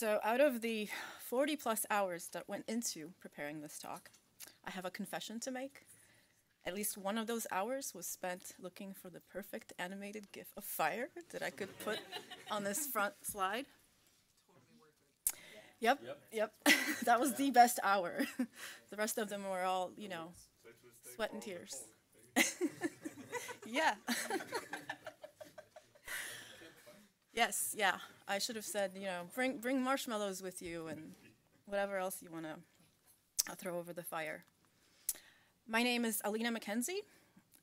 So, out of the 40 plus hours that went into preparing this talk, I have a confession to make. At least one of those hours was spent looking for the perfect animated GIF of fire that I could put on this front slide. Yep, yep. that was the best hour. the rest of them were all, you know, sweat and tears. yeah. yes, yeah. I should have said, you know, bring bring marshmallows with you and whatever else you want to throw over the fire. My name is Alina McKenzie.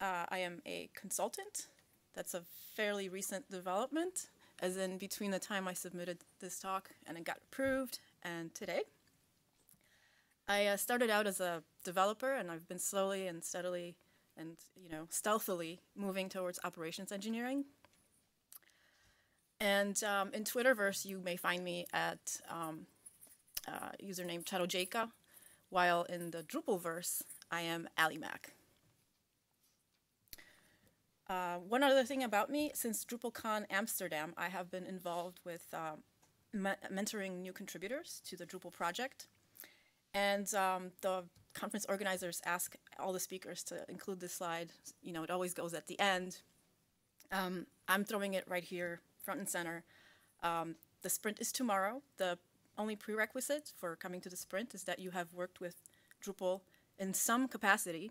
Uh, I am a consultant. That's a fairly recent development, as in between the time I submitted this talk and it got approved and today. I uh, started out as a developer, and I've been slowly and steadily and you know stealthily moving towards operations engineering. And um, in Twitterverse, you may find me at um, uh, username Czarodziejka, while in the Drupalverse, I am AliMac. Uh, one other thing about me, since DrupalCon Amsterdam, I have been involved with um, me mentoring new contributors to the Drupal project. And um, the conference organizers ask all the speakers to include this slide. You know, it always goes at the end. Um, I'm throwing it right here, front and center. Um, the sprint is tomorrow. The only prerequisite for coming to the sprint is that you have worked with Drupal in some capacity,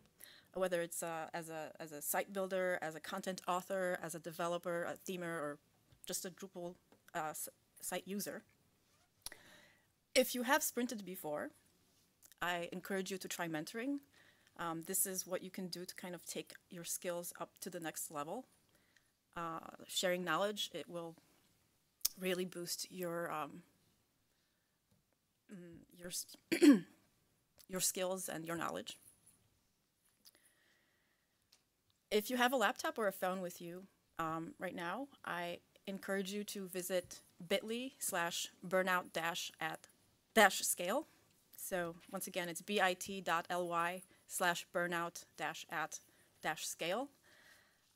whether it's uh, as, a, as a site builder, as a content author, as a developer, a themer, or just a Drupal uh, site user. If you have sprinted before, I encourage you to try mentoring. Um, this is what you can do to kind of take your skills up to the next level. Uh, sharing knowledge, it will really boost your um, mm, your your skills and your knowledge. If you have a laptop or a phone with you um, right now, I encourage you to visit bit.ly slash burnout dash at dash scale. So once again, it's bit.ly slash burnout dash at dash scale.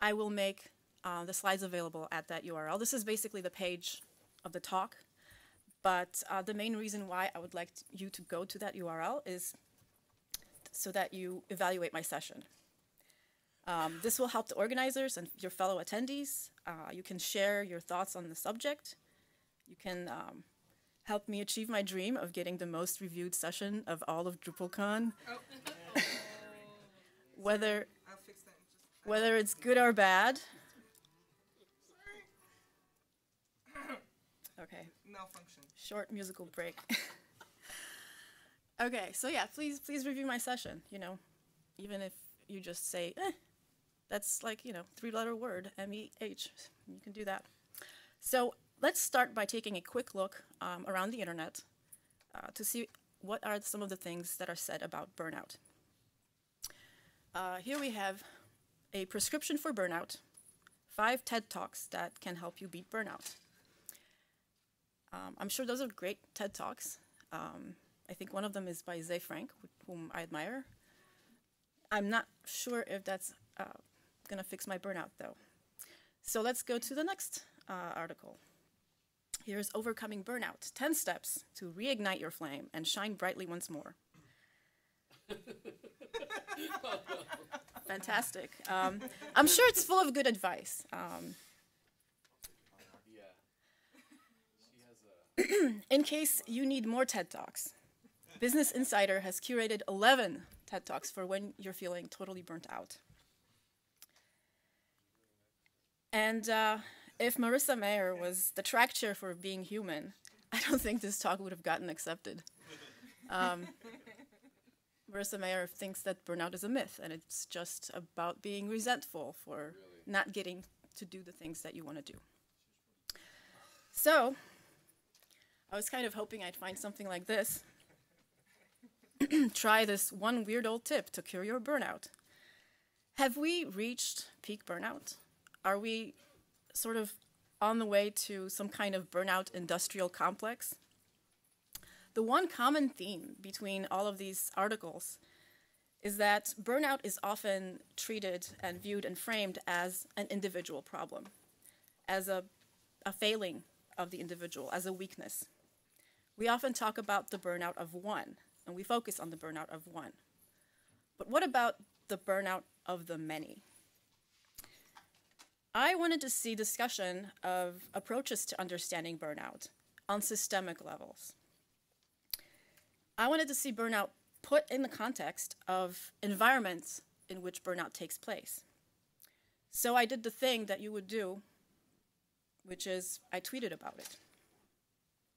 I will make uh, the slides available at that URL. This is basically the page of the talk, but uh, the main reason why I would like you to go to that URL is so that you evaluate my session. Um, this will help the organizers and your fellow attendees. Uh, you can share your thoughts on the subject. You can um, help me achieve my dream of getting the most reviewed session of all of DrupalCon. Oh. whether, whether it's good or bad. Okay. Malfunction. Short musical break. okay, so yeah, please please review my session. You know, even if you just say, eh, that's like you know three letter word M E H. You can do that. So let's start by taking a quick look um, around the internet uh, to see what are some of the things that are said about burnout. Uh, here we have a prescription for burnout, five TED Talks that can help you beat burnout. Um, I'm sure those are great TED Talks. Um, I think one of them is by Zay Frank, whom I admire. I'm not sure if that's uh, going to fix my burnout, though. So let's go to the next uh, article. Here's Overcoming Burnout 10 Steps to Reignite Your Flame and Shine Brightly Once More. Fantastic. Um, I'm sure it's full of good advice. Um, in case you need more TED Talks, Business Insider has curated 11 TED Talks for when you're feeling totally burnt out. And uh, if Marissa Mayer was the track chair for Being Human, I don't think this talk would have gotten accepted. Um, Marissa Mayer thinks that burnout is a myth and it's just about being resentful for really? not getting to do the things that you want to do. So, I was kind of hoping I'd find something like this. Try this one weird old tip to cure your burnout. Have we reached peak burnout? Are we sort of on the way to some kind of burnout industrial complex. The one common theme between all of these articles is that burnout is often treated and viewed and framed as an individual problem, as a, a failing of the individual, as a weakness. We often talk about the burnout of one, and we focus on the burnout of one. But what about the burnout of the many? I wanted to see discussion of approaches to understanding burnout on systemic levels. I wanted to see burnout put in the context of environments in which burnout takes place. So I did the thing that you would do, which is I tweeted about it.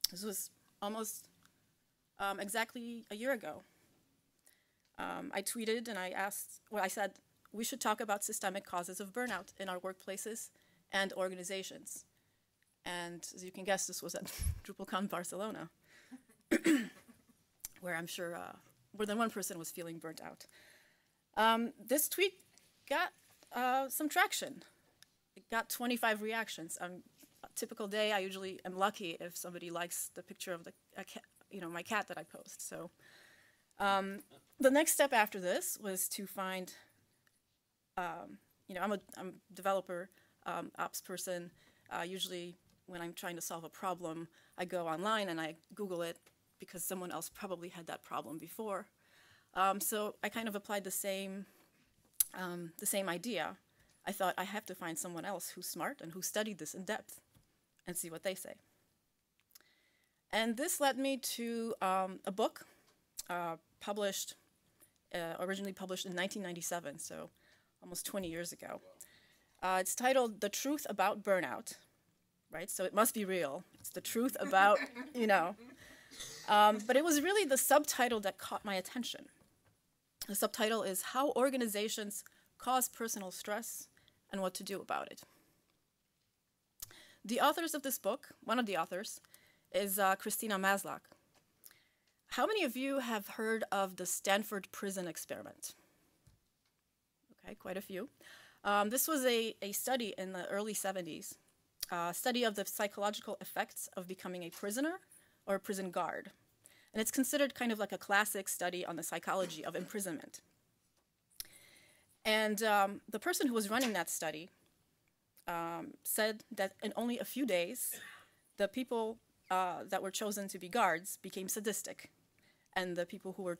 This was almost um, exactly a year ago. Um, I tweeted and I asked, well, I said, we should talk about systemic causes of burnout in our workplaces and organizations. And as you can guess, this was at DrupalCon Barcelona, where I'm sure uh, more than one person was feeling burnt out. Um, this tweet got uh, some traction. It got 25 reactions. A typical day, I usually am lucky if somebody likes the picture of the, you know, my cat that I post. So um, the next step after this was to find um, you know, I'm a, I'm a developer, um, ops person. Uh, usually when I'm trying to solve a problem, I go online and I Google it because someone else probably had that problem before. Um, so I kind of applied the same, um, the same idea. I thought I have to find someone else who's smart and who studied this in depth and see what they say. And this led me to um, a book uh, published, uh, originally published in 1997. So almost 20 years ago. Uh, it's titled The Truth About Burnout, right? So it must be real. It's the truth about, you know. Um, but it was really the subtitle that caught my attention. The subtitle is How Organizations Cause Personal Stress and What to Do About It. The authors of this book, one of the authors, is uh, Christina Maslach. How many of you have heard of the Stanford Prison Experiment? okay, quite a few. Um, this was a, a study in the early 70s, a uh, study of the psychological effects of becoming a prisoner or a prison guard. And it's considered kind of like a classic study on the psychology of imprisonment. And um, the person who was running that study um, said that in only a few days, the people uh, that were chosen to be guards became sadistic, and the people who were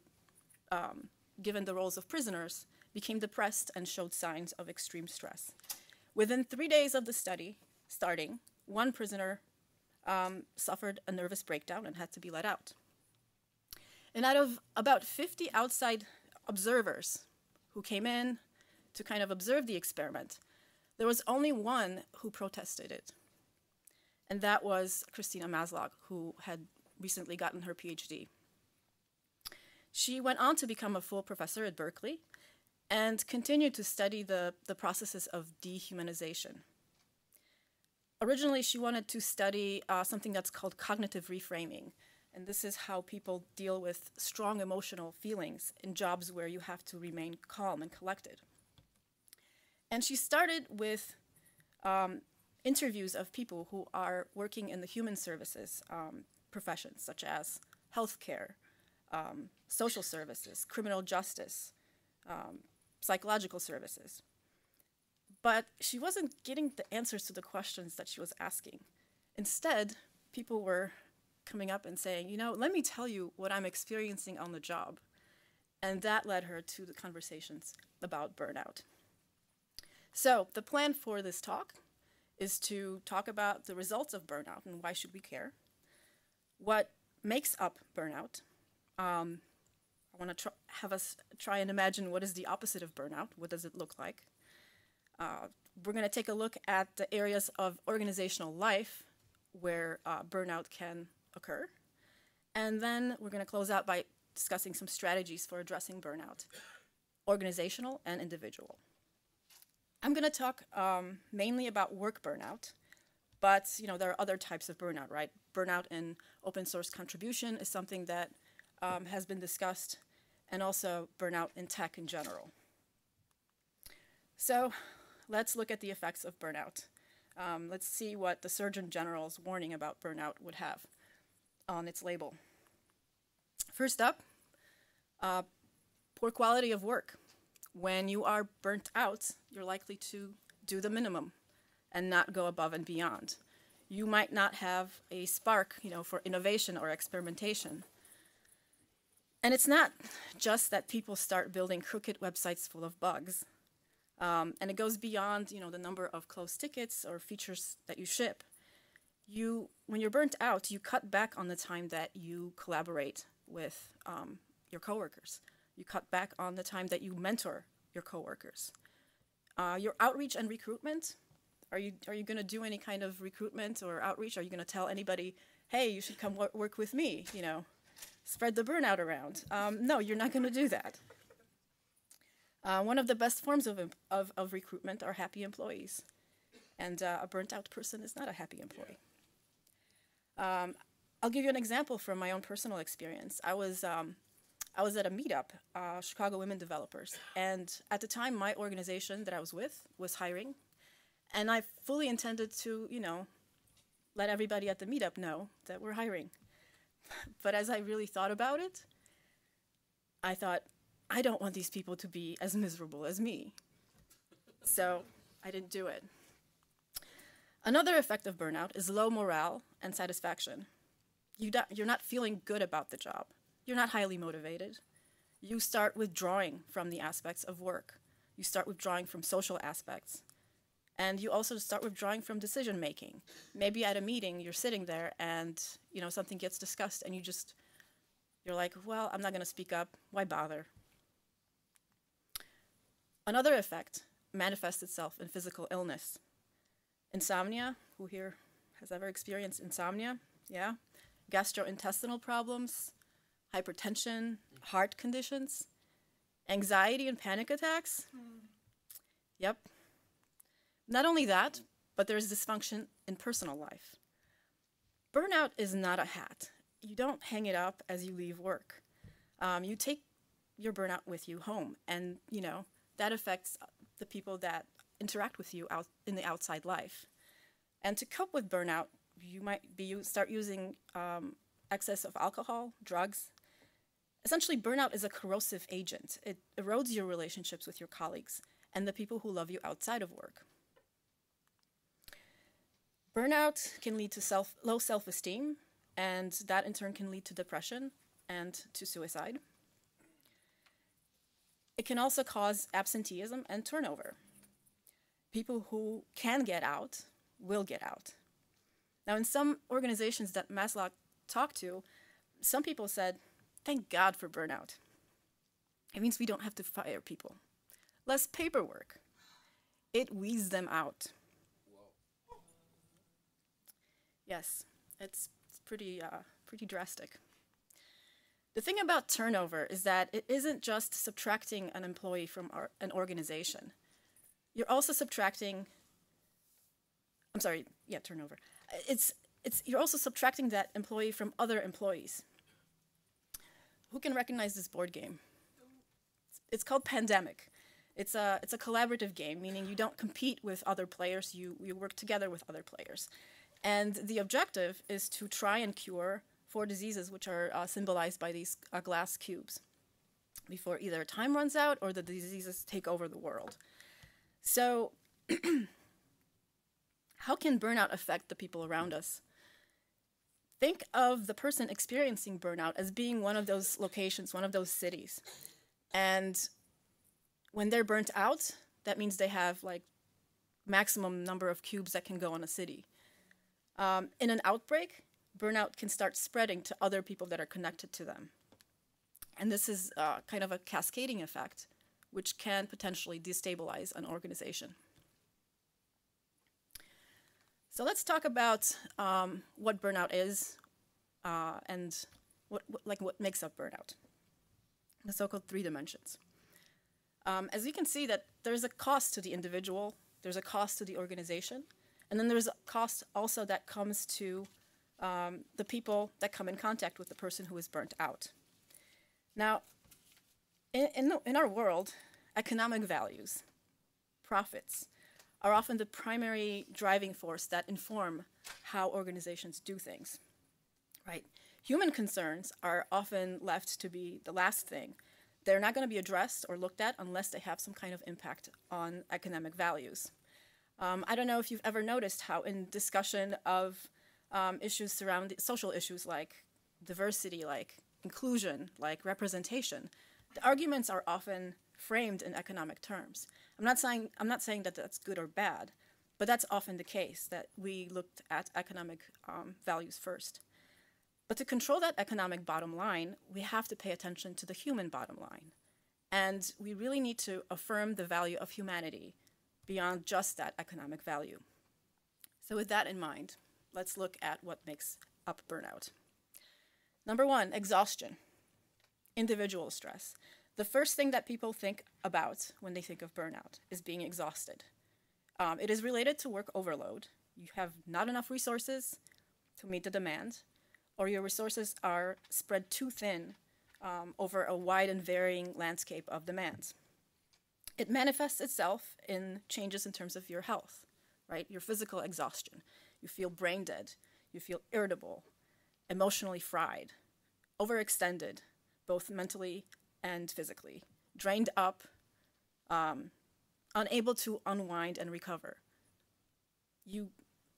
um, given the roles of prisoners became depressed and showed signs of extreme stress. Within three days of the study starting, one prisoner um, suffered a nervous breakdown and had to be let out. And out of about 50 outside observers who came in to kind of observe the experiment, there was only one who protested it. And that was Christina Maslach, who had recently gotten her PhD. She went on to become a full professor at Berkeley and continued to study the, the processes of dehumanization. Originally, she wanted to study uh, something that's called cognitive reframing. And this is how people deal with strong emotional feelings in jobs where you have to remain calm and collected. And she started with um, interviews of people who are working in the human services um, professions, such as healthcare, um, social services, criminal justice, um, psychological services. But she wasn't getting the answers to the questions that she was asking. Instead, people were coming up and saying, you know, let me tell you what I'm experiencing on the job. And that led her to the conversations about burnout. So, the plan for this talk is to talk about the results of burnout and why should we care, what makes up burnout, um, I want to have us try and imagine what is the opposite of burnout. What does it look like? Uh, we're going to take a look at the areas of organizational life where uh, burnout can occur. And then we're going to close out by discussing some strategies for addressing burnout, organizational and individual. I'm going to talk um, mainly about work burnout, but you know there are other types of burnout, right? Burnout in open source contribution is something that um, has been discussed, and also burnout in tech in general. So let's look at the effects of burnout. Um, let's see what the Surgeon General's warning about burnout would have on its label. First up, uh, poor quality of work. When you are burnt out, you're likely to do the minimum and not go above and beyond. you might not have a spark, you know, for innovation or experimentation. And it's not just that people start building crooked websites full of bugs. Um, and it goes beyond, you know, the number of closed tickets or features that you ship. You, when you're burnt out, you cut back on the time that you collaborate with um, your coworkers. You cut back on the time that you mentor your coworkers. Uh, your outreach and recruitment. Are you are you going to do any kind of recruitment or outreach? Are you going to tell anybody, hey, you should come wor work with me? You know, spread the burnout around. Um, no, you're not going to do that. Uh, one of the best forms of, of, of recruitment are happy employees. And uh, a burnt out person is not a happy employee. Um, I'll give you an example from my own personal experience. I was, um, I was at a meetup, uh, Chicago Women Developers, and at the time, my organization that I was with was hiring, and I fully intended to, you know, let everybody at the meetup know that we're hiring. but as I really thought about it, I thought, I don't want these people to be as miserable as me. So I didn't do it. Another effect of burnout is low morale and satisfaction. You you're not feeling good about the job. You're not highly motivated. You start withdrawing from the aspects of work. You start withdrawing from social aspects. And you also start withdrawing from decision making. Maybe at a meeting, you're sitting there and you know something gets discussed and you just you're like, well, I'm not going to speak up. Why bother? Another effect manifests itself in physical illness. Insomnia, who here has ever experienced insomnia? Yeah. Gastrointestinal problems, hypertension, heart conditions, anxiety and panic attacks. Mm. Yep. Not only that, but there's dysfunction in personal life. Burnout is not a hat. You don't hang it up as you leave work. Um, you take your burnout with you home, and you know that affects the people that interact with you out in the outside life. And to cope with burnout, you might be start using um, excess of alcohol, drugs. Essentially, burnout is a corrosive agent. It erodes your relationships with your colleagues and the people who love you outside of work. Burnout can lead to self, low self esteem, and that in turn can lead to depression and to suicide. It can also cause absenteeism and turnover. People who can get out will get out. Now, in some organizations that Maslach talked to, some people said, Thank God for burnout. It means we don't have to fire people. Less paperwork. It weeds them out. Whoa. Yes, it's, it's pretty, uh, pretty drastic. The thing about turnover is that it isn't just subtracting an employee from our, an organization. You're also subtracting, I'm sorry, yeah, turnover. It's, it's, you're also subtracting that employee from other employees. Who can recognize this board game? It's, called Pandemic. It's a, it's a collaborative game, meaning you don't compete with other players, you, you work together with other players. And the objective is to try and cure four diseases, which are uh, symbolized by these uh, glass cubes, before either time runs out or the diseases take over the world. So, how can burnout affect the people around us? Think of the person experiencing burnout as being one of those locations, one of those cities. And when they're burnt out, that means they have like maximum number of cubes that can go on a city. Um, in an outbreak, burnout can start spreading to other people that are connected to them. And this is uh, kind of a cascading effect, which can potentially destabilize an organization. So let's talk about um, what burnout is uh, and what, what, like what makes up burnout, the so-called three dimensions. Um, as you can see that there's a cost to the individual, there's a cost to the organization, and then there's a cost also that comes to um, the people that come in contact with the person who is burnt out. Now, in, in, the, in our world, economic values, profits, are often the primary driving force that inform how organizations do things, right? Human concerns are often left to be the last thing. They're not going to be addressed or looked at unless they have some kind of impact on economic values. Um, I don't know if you've ever noticed how, in discussion of um, issues surrounding social issues like diversity, like inclusion, like representation, the arguments are often framed in economic terms. I'm not saying I'm not saying that that's good or bad, but that's often the case that we looked at economic um, values first. But to control that economic bottom line, we have to pay attention to the human bottom line. And we really need to affirm the value of humanity beyond just that economic value. So, with that in mind, let's look at what makes up burnout. Number one, exhaustion, individual stress. The first thing that people think about when they think of burnout is being exhausted. Um, it is related to work overload. You have not enough resources to meet the demand, or your resources are spread too thin um, over a wide and varying landscape of demands. It manifests itself in changes in terms of your health, right? Your physical exhaustion. You feel brain dead, you feel irritable, emotionally fried, overextended, both mentally and physically, drained up, um, unable to unwind and recover. You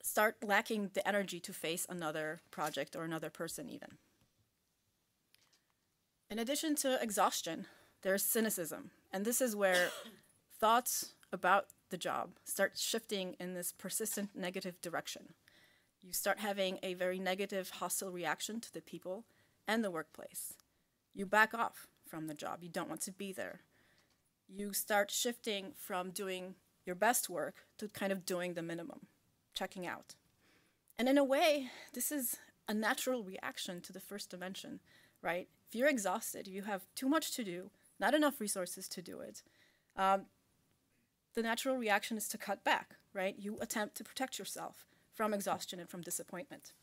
start lacking the energy to face another project or another person, even. In addition to exhaustion, there's cynicism. And this is where thoughts about the job start shifting in this persistent negative direction. You start having a very negative, hostile reaction to the people and the workplace. You back off from the job, you don't want to be there. You start shifting from doing your best work to kind of doing the minimum, checking out. And in a way, this is a natural reaction to the first dimension, right? If you're exhausted, you have too much to do, not enough resources to do it. Um, the natural reaction is to cut back, right? You attempt to protect yourself from exhaustion and from disappointment.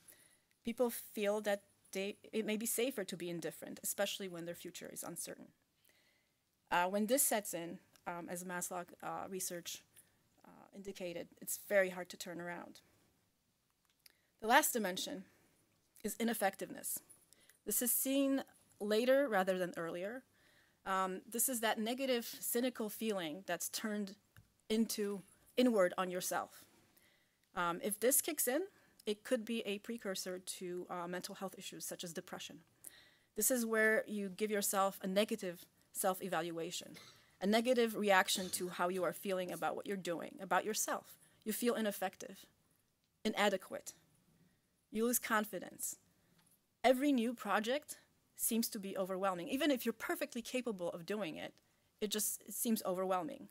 People feel that they, it may be safer to be indifferent, especially when their future is uncertain. Uh, when this sets in, um, as Maslach uh, research uh, indicated, it's very hard to turn around. The last dimension is ineffectiveness. This is seen later rather than earlier. Um, this is that negative, cynical feeling that's turned into inward on yourself. Um, if this kicks in, it could be a precursor to uh, mental health issues such as depression. This is where you give yourself a negative self evaluation, a negative reaction to how you are feeling about what you're doing, about yourself. You feel ineffective, inadequate. You lose confidence. Every new project seems to be overwhelming. Even if you're perfectly capable of doing it, it just it seems overwhelming.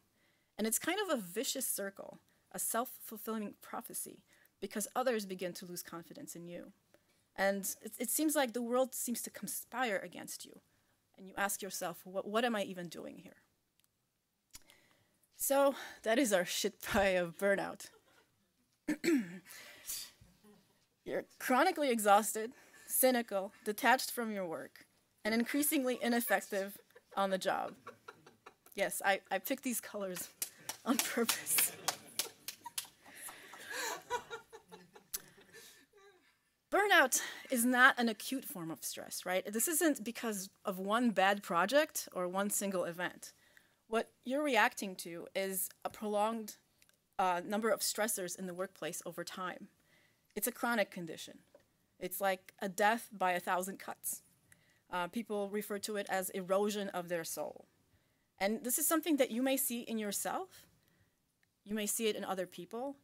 And it's kind of a vicious circle, a self fulfilling prophecy, because others begin to lose confidence in you. And it, it, seems like the world seems to conspire against you. And you ask yourself, what, what am I even doing here? So that is our shit pie of burnout. You're chronically exhausted, cynical, detached from your work, and increasingly ineffective on the job. Yes, I, I picked these colors on purpose. Burnout is not an acute form of stress, right? This isn't because of one bad project or one single event. What you're reacting to is a prolonged uh, number of stressors in the workplace over time. It's a chronic condition. It's like a death by a thousand cuts. Uh, people refer to it as erosion of their soul. And this is something that you may see in yourself, you may see it in other people,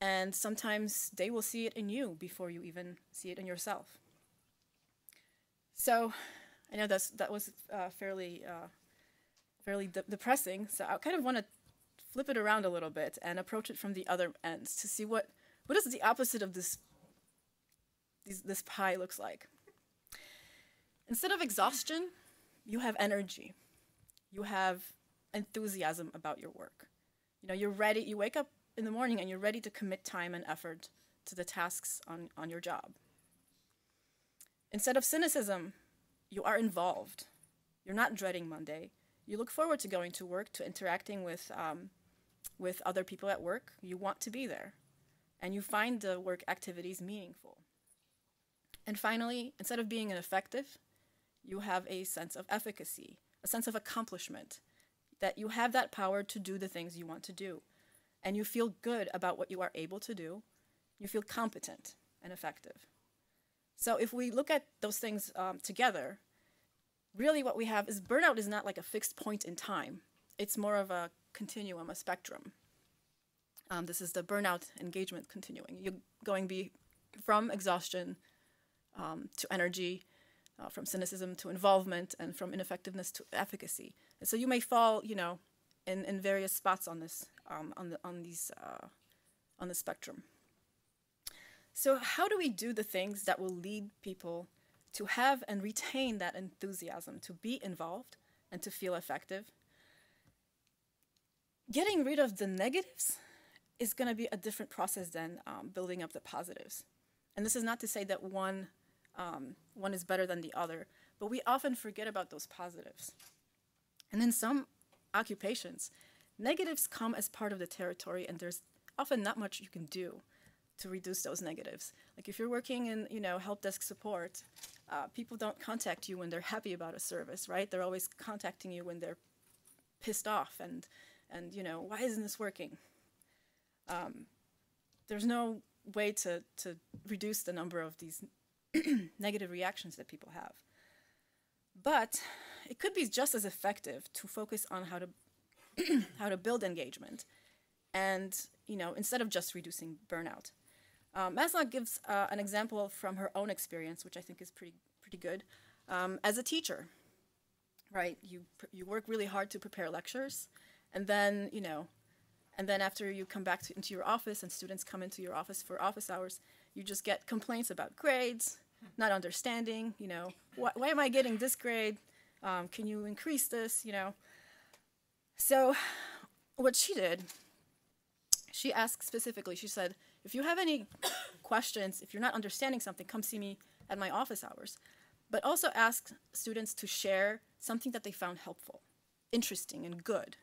and sometimes they will see it in you before you even see it in yourself. So I know that's, that was uh, fairly, uh, fairly de depressing, so I kind of want to flip it around a little bit and approach it from the other ends to see what, what is the opposite of this this pie looks like. Instead of exhaustion, you have energy. You have enthusiasm about your work. You know, you're ready, you wake up in the morning and you're ready to commit time and effort to the tasks on, on your job. Instead of cynicism, you are involved. You're not dreading Monday. You look forward to going to work, to interacting with, um, with other people at work. You want to be there. And you find the work activities meaningful. And finally, instead of being ineffective, you have a sense of efficacy, a sense of accomplishment, that you have that power to do the things you want to do. And you feel good about what you are able to do, you feel competent and effective. So if we look at those things um, together, really what we have is burnout is not like a fixed point in time. It's more of a continuum, a spectrum. Um, this is the burnout engagement continuing. You're going be from exhaustion um, to energy, uh, from cynicism to involvement, and from ineffectiveness to efficacy. And so you may fall, you know, in, in various spots on this um, on the on these uh, on the spectrum. So how do we do the things that will lead people to have and retain that enthusiasm, to be involved, and to feel effective? Getting rid of the negatives is going to be a different process than um, building up the positives. And this is not to say that one, um, one is better than the other, but we often forget about those positives. And in some occupations, negatives come as part of the territory, and there's often not much you can do to reduce those negatives. Like if you're working in, you know, help desk support, uh, people don't contact you when they're happy about a service, right? They're always contacting you when they're pissed off and, and you know, why isn't this working? um, there's no way to, to reduce the number of these negative reactions that people have. But it could be just as effective to focus on how to how to build engagement, and you know instead of just reducing burnout. Um, Maslach gives uh, an example from her own experience, which I think is pretty pretty good. Um, as a teacher, right? You you work really hard to prepare lectures, and then you know and then after you come back to, into your office and students come into your office for office hours, you just get complaints about grades, not understanding, you know, wh why am I getting this grade? Um, can you increase this, you know? So what she did, she asked specifically, she said, if you have any questions, if you're not understanding something, come see me at my office hours. But also ask students to share something that they found helpful, interesting, and good.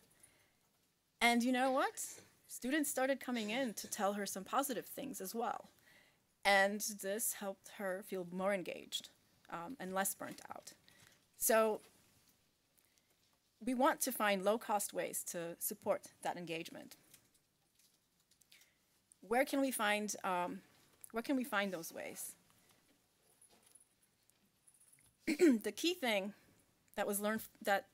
And you know what? Students started coming in to tell her some positive things as well. And this helped her feel more engaged um, and less burnt out. So we want to find low-cost ways to support that engagement. Where can we find, um, where can we find those ways? the key thing that was learned, that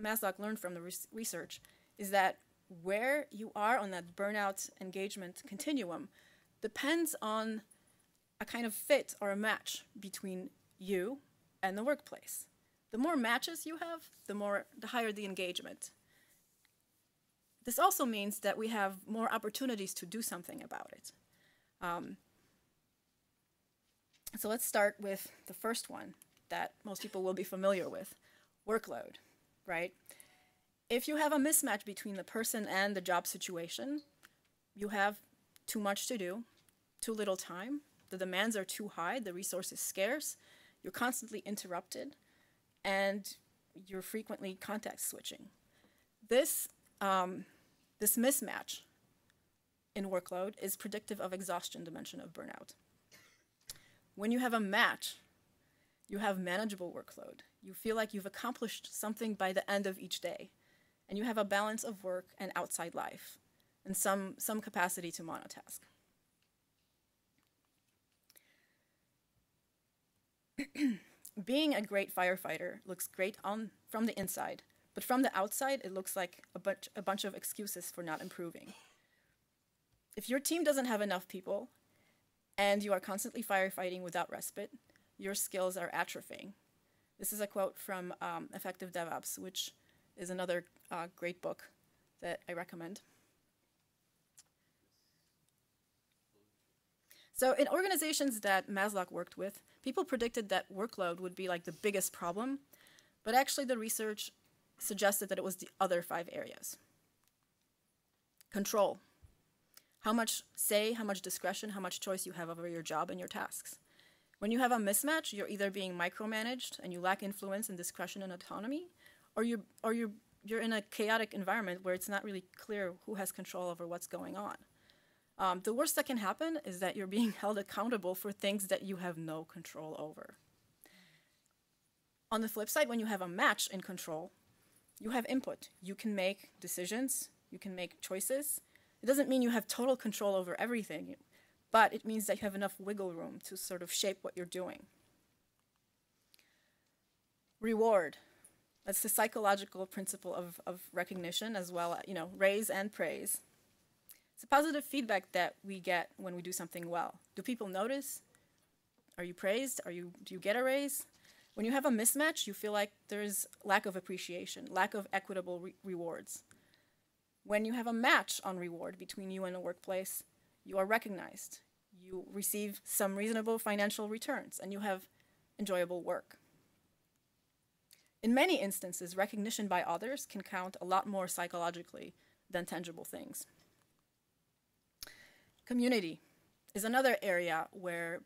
Maslach learned from the research is that where you are on that burnout engagement continuum depends on a kind of fit or a match between you and the workplace. The more matches you have, the more the higher the engagement. This also means that we have more opportunities to do something about it. Um, so let's start with the first one that most people will be familiar with, workload, right? if you have a mismatch between the person and the job situation, you have too much to do, too little time, the demands are too high, the resource is scarce, you're constantly interrupted, and you're frequently context switching. This, um, this mismatch in workload is predictive of exhaustion dimension of burnout. When you have a match, you have manageable workload. You feel like you've accomplished something by the end of each day and you have a balance of work and outside life and some, some capacity to monotask. Being a great firefighter looks great on, from the inside, but from the outside, it looks like a bunch, a bunch of excuses for not improving. If your team doesn't have enough people and you are constantly firefighting without respite, your skills are atrophying. This is a quote from um, Effective DevOps, which is another uh, great book that I recommend. So in organizations that Maslach worked with, people predicted that workload would be like the biggest problem, but actually the research suggested that it was the other five areas. Control. How much say, how much discretion, how much choice you have over your job and your tasks. When you have a mismatch, you're either being micromanaged and you lack influence and discretion and autonomy, or you or you you're in a chaotic environment where it's not really clear who has control over what's going on. Um, the worst that can happen is that you're being held accountable for things that you have no control over. On the flip side, when you have a match in control, you have input. You can make decisions, you can make choices, It doesn't mean you have total control over everything, but it means that you have enough wiggle room to sort of shape what you're doing. Reward. That's the psychological principle of, of recognition as well, you know, raise and praise. It's a positive feedback that we get when we do something well. Do people notice? Are you praised? Are you, do you get a raise? When you have a mismatch, you feel like there's lack of appreciation, lack of equitable re rewards. When you have a match on reward between you and a workplace, you are recognized. You receive some reasonable financial returns, and you have enjoyable work. In many instances, recognition by others can count a lot more psychologically than tangible things. Community is another area where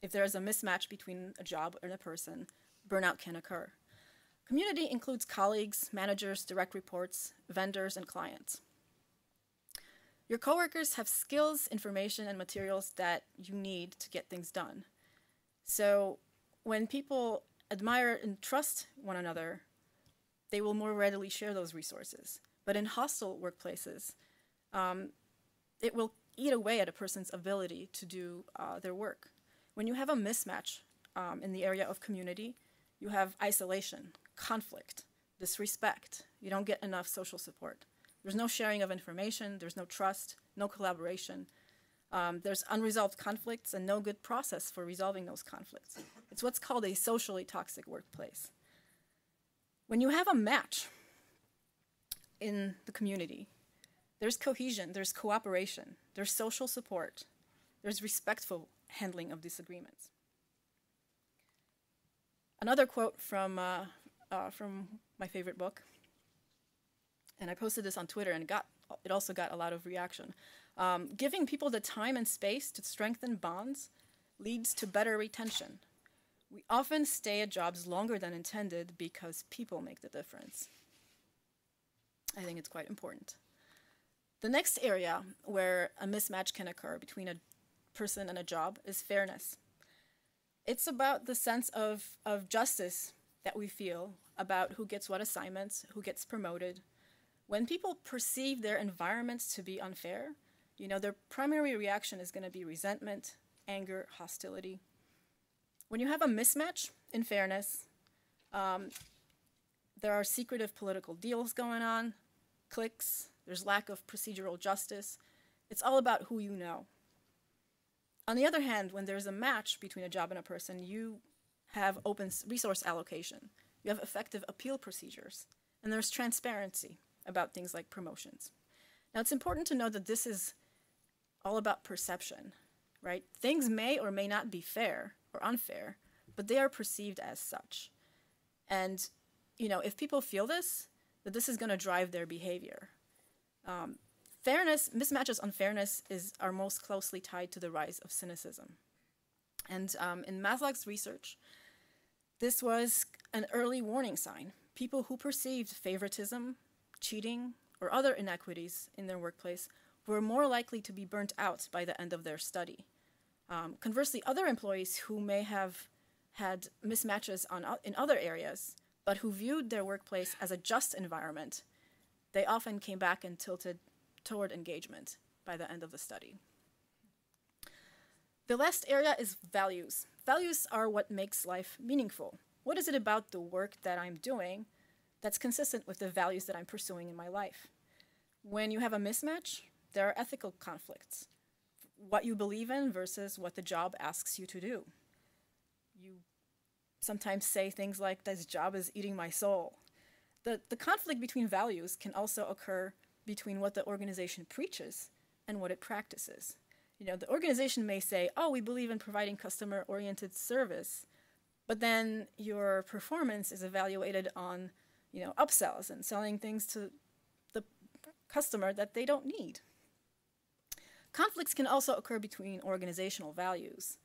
if there is a mismatch between a job and a person, burnout can occur. Community includes colleagues, managers, direct reports, vendors, and clients. Your coworkers have skills, information, and materials that you need to get things done. So when people admire and trust one another, they will more readily share those resources. But in hostile workplaces, um, it will eat away at a person's ability to do uh, their work. When you have a mismatch um, in the area of community, you have isolation, conflict, disrespect. You don't get enough social support. There's no sharing of information, there's no trust, no collaboration. Um, there's unresolved conflicts and no good process for resolving those conflicts. It's what's called a socially toxic workplace. When you have a match in the community, there's cohesion, there's cooperation, there's social support, there's respectful handling of disagreements. Another quote from, uh, uh, from my favorite book, and I posted this on Twitter and it, got, it also got a lot of reaction. Um, giving people the time and space to strengthen bonds leads to better retention. We often stay at jobs longer than intended because people make the difference. I think it's quite important. The next area where a mismatch can occur between a person and a job is fairness. It's about the sense of, of justice that we feel about who gets what assignments, who gets promoted. When people perceive their environments to be unfair, you know, their primary reaction is going to be resentment, anger, hostility. When you have a mismatch in fairness, um, there are secretive political deals going on, cliques, there's lack of procedural justice. It's all about who you know. On the other hand, when there's a match between a job and a person, you have open resource allocation, you have effective appeal procedures, and there's transparency about things like promotions. Now, it's important to know that this is all about perception, right? Things may or may not be fair or unfair, but they are perceived as such. And, you know, if people feel this, that this is going to drive their behavior. Um, fairness, mismatches on fairness is, are most closely tied to the rise of cynicism. And um, in Maslach's research, this was an early warning sign. People who perceived favoritism, cheating, or other inequities in their workplace were more likely to be burnt out by the end of their study. Um, conversely, other employees who may have had mismatches on, in other areas, but who viewed their workplace as a just environment, they often came back and tilted toward engagement by the end of the study. The last area is values. Values are what makes life meaningful. What is it about the work that I'm doing that's consistent with the values that I'm pursuing in my life? When you have a mismatch, there are ethical conflicts. What you believe in versus what the job asks you to do. You sometimes say things like, this job is eating my soul. The, the conflict between values can also occur between what the organization preaches and what it practices. You know, the organization may say, oh, we believe in providing customer oriented service, but then your performance is evaluated on, you know, upsells and selling things to the customer that they don't need. Conflicts can also occur between organizational values,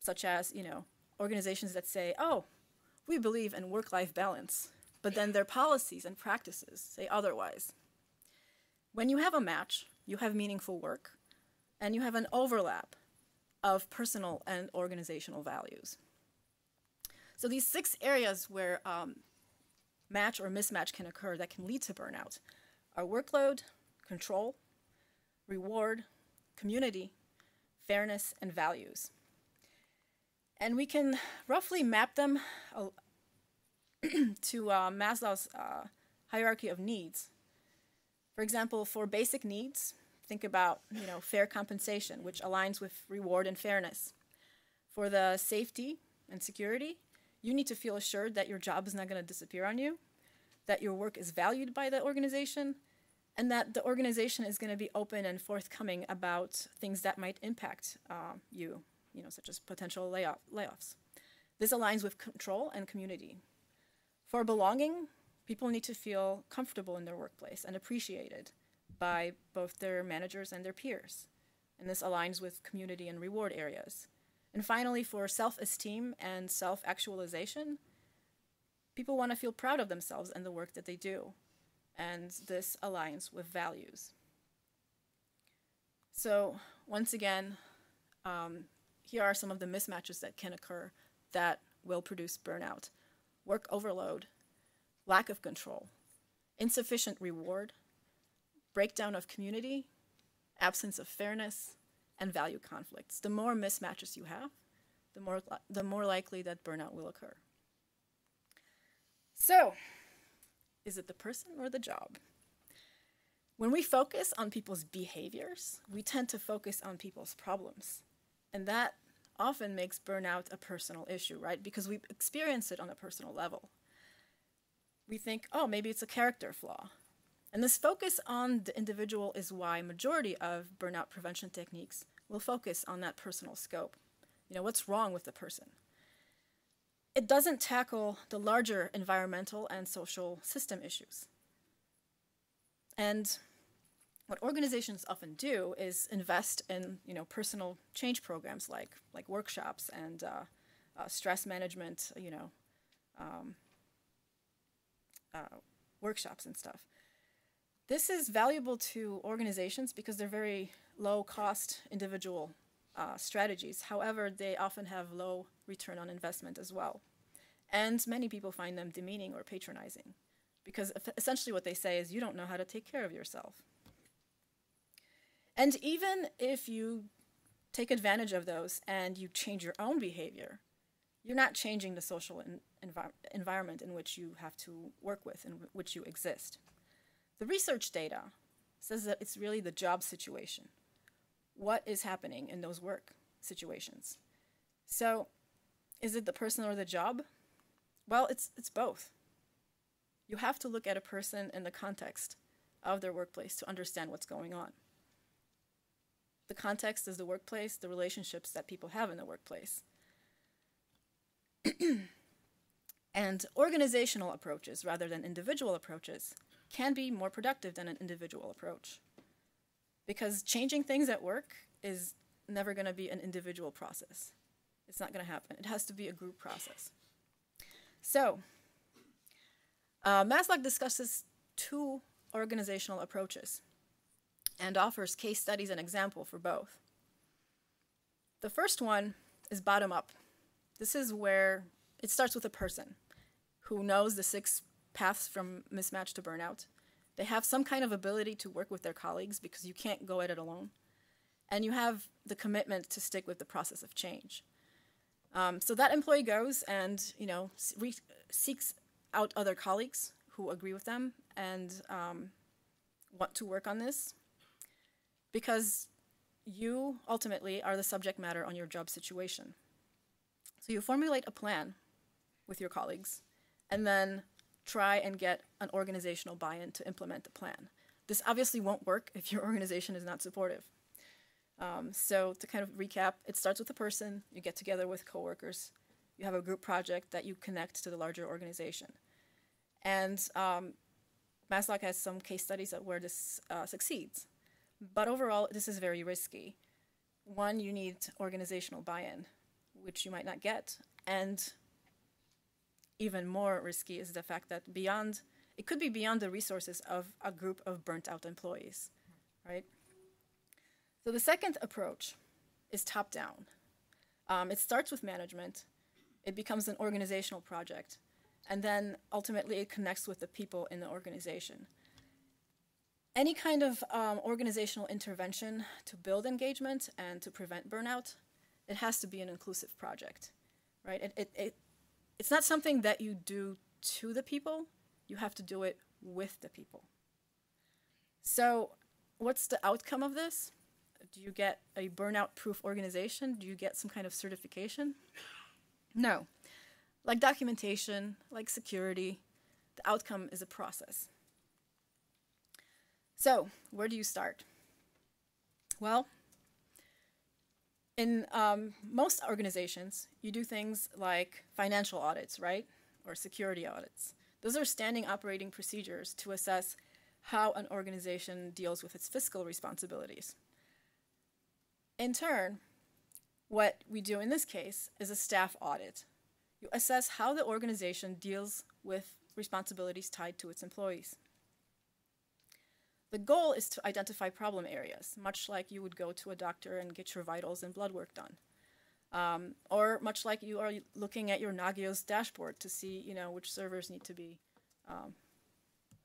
such as, you know, organizations that say, oh, we believe in work life balance, but then their policies and practices say otherwise. When you have a match, you have meaningful work, and you have an overlap of personal and organizational values. So these six areas where um, match or mismatch can occur that can lead to burnout are workload, control, reward, community, fairness, and values. And we can roughly map them to uh, Maslow's uh, hierarchy of needs. For example, for basic needs, think about you know fair compensation, which aligns with reward and fairness. For the safety and security, you need to feel assured that your job is not going to disappear on you, that your work is valued by the organization, and that the organization is going to be open and forthcoming about things that might impact uh, you, you know, such as potential layoff, layoffs. This aligns with control and community. For belonging, people need to feel comfortable in their workplace and appreciated by both their managers and their peers. And this aligns with community and reward areas. And finally, for self esteem and self actualization, people want to feel proud of themselves and the work that they do and this aligns with values. So once again, um, here are some of the mismatches that can occur that will produce burnout. Work overload, lack of control, insufficient reward, breakdown of community, absence of fairness, and value conflicts. The more mismatches you have, the more, the more likely that burnout will occur. So, is it the person or the job? When we focus on people's behaviors, we tend to focus on people's problems. And that often makes burnout a personal issue, right? Because we experience it on a personal level. We think, oh, maybe it's a character flaw. And this focus on the individual is why majority of burnout prevention techniques will focus on that personal scope. You know, what's wrong with the person? it doesn't tackle the larger environmental and social system issues. And what organizations often do is invest in you know personal change programs like like workshops and uh, uh, stress management you know um, uh, workshops and stuff. This is valuable to organizations because they're very low cost individual uh, strategies. However, they often have low return on investment as well. And many people find them demeaning or patronizing because essentially what they say is you don't know how to take care of yourself. And even if you take advantage of those and you change your own behavior, you're not changing the social envi environment in which you have to work with, in which you exist. The research data says that it's really the job situation what is happening in those work situations. So, is it the person or the job? Well, it's, it's both. You have to look at a person in the context of their workplace to understand what's going on. The context is the workplace, the relationships that people have in the workplace. and organizational approaches, rather than individual approaches, can be more productive than an individual approach because changing things at work is never going to be an individual process. It's not going to happen. It has to be a group process. So, uh, Maslach discusses two organizational approaches and offers case studies and example for both. The first one is bottom up. This is where it starts with a person who knows the six paths from mismatch to burnout they have some kind of ability to work with their colleagues because you can't go at it alone. And you have the commitment to stick with the process of change. Um, so that employee goes and you know seeks out other colleagues who agree with them and um, want to work on this because you ultimately are the subject matter on your job situation. So you formulate a plan with your colleagues and then try and get an organizational buy-in to implement the plan. This obviously won't work if your organization is not supportive. Um, so to kind of recap, it starts with a person, you get together with coworkers, you have a group project that you connect to the larger organization. And um, has some case studies of where this uh, succeeds. But overall, this is very risky. One, you need organizational buy-in, which you might not get. And even more risky is the fact that beyond, it could be beyond the resources of a group of burnt out employees, right? So the second approach is top down. Um, it starts with management, it becomes an organizational project, and then ultimately it connects with the people in the organization. Any kind of um, organizational intervention to build engagement and to prevent burnout, it has to be an inclusive project, right? It, it, it, it's not something that you do to the people, you have to do it with the people. So, what's the outcome of this? Do you get a burnout proof organization? Do you get some kind of certification? No. Like documentation, like security, the outcome is a process. So, where do you start? Well, in um, most organizations, you do things like financial audits, right? Or security audits. Those are standing operating procedures to assess how an organization deals with its fiscal responsibilities. In turn, what we do in this case is a staff audit. You assess how the organization deals with responsibilities tied to its employees. The goal is to identify problem areas, much like you would go to a doctor and get your vitals and blood work done. Um, or much like you are looking at your Nagios dashboard to see, you know, which servers need to be um,